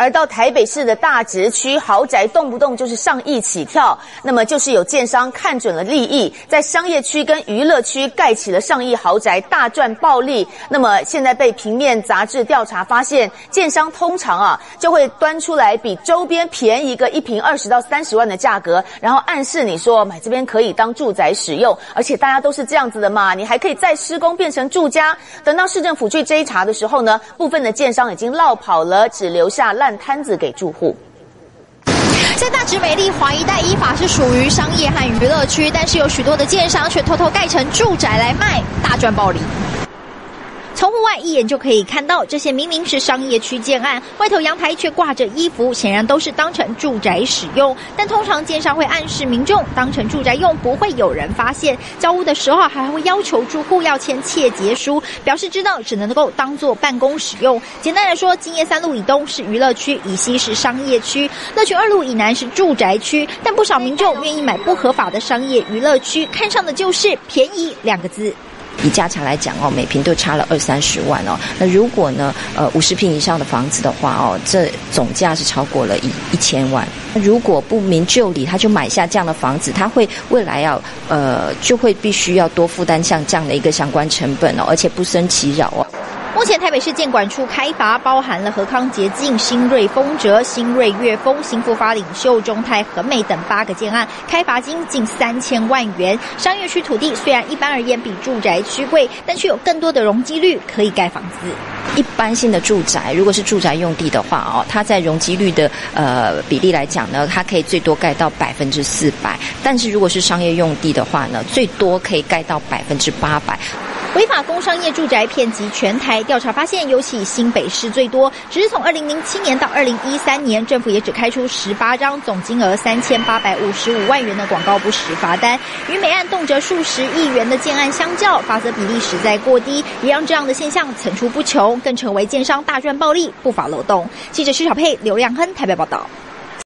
而到台北市的大直区豪宅，动不动就是上亿起跳，那么就是有建商看准了利益，在商业区跟娱乐区盖起了上亿豪宅，大赚暴利。那么现在被平面杂志调查发现，建商通常啊就会端出来比周边便宜个一平二十到三十万的价格，然后暗示你说买这边可以当住宅使用，而且大家都是这样子的嘛，你还可以再施工变成住家。等到市政府去追查的时候呢，部分的建商已经落跑了，只留下烂摊子给住户。在大直美丽华一带，依法是属于商业和娱乐区，但是有许多的建商却偷偷盖成住宅来卖，大赚暴利。外一眼就可以看到，这些明明是商业区建案，外头阳台却挂着衣服，显然都是当成住宅使用。但通常建商会暗示民众当成住宅用，不会有人发现。交屋的时候还会要求住户要签切结书，表示知道只能够当做办公使用。简单来说，金叶三路以东是娱乐区，以西是商业区；乐群二路以南是住宅区。但不少民众愿意买不合法的商业娱乐区，看上的就是便宜两个字。以价差来讲哦，每平都差了二三十万哦。那如果呢，呃，五十平以上的房子的话哦，这总价是超过了一一千万。如果不明就里，他就买下这样的房子，他会未来要呃，就会必须要多负担像这样的一个相关成本哦，而且不生其扰哦。目前台北市建管处开罚包含了和康捷径、新锐丰泽、新锐悦丰、新复发领袖、中泰和美等八个建案，开罚金近三千万元。商业区土地虽然一般而言比住宅区贵，但却有更多的容积率可以盖房子。一般性的住宅，如果是住宅用地的话哦，它在容积率的呃比例来讲呢，它可以最多盖到百分之四百。但是如果是商业用地的话呢，最多可以盖到百分之八百。违法工商业住宅遍及全台，调查发现，尤其新北市最多。只是从二零零七年到二零一三年，政府也只开出十八张，总金额三千八百五十五万元的广告不实罚单，与每案动辄数十亿元的建案相较，罚则比例实在过低，也让这样的现象层出不穷，更成为建商大赚暴利、不法漏洞。记者施小佩、刘亮亨台北报道。